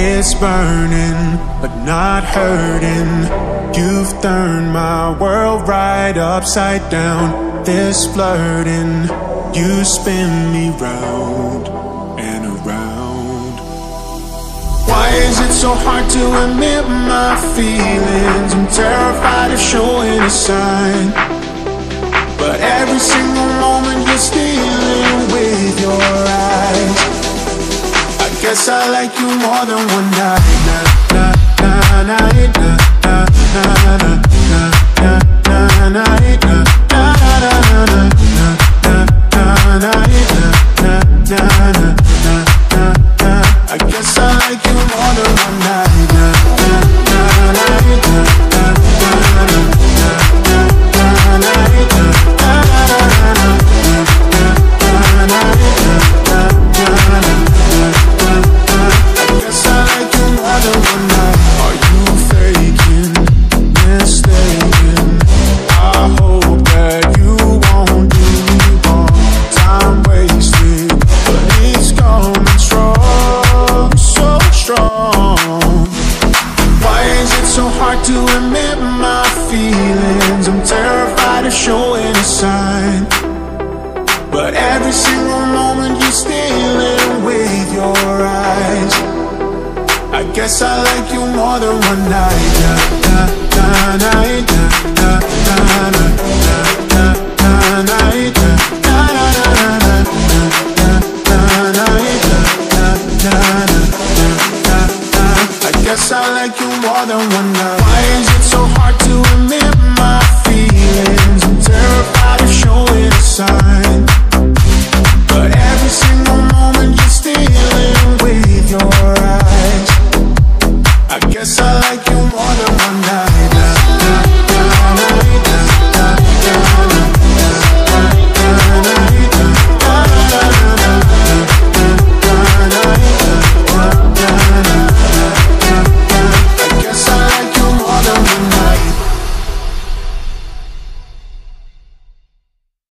It's burning, but not hurting. You've turned my world right upside down. This flirting, you spin me round and around. Why is it so hard to admit my feelings? I'm terrified of showing a sign. I like you more than one night. To admit my feelings? I'm terrified of showing a sign. But every single moment you're stealing with your eyes. I guess I like you more than one night. I guess I like you more than one night. I guess I like you more than one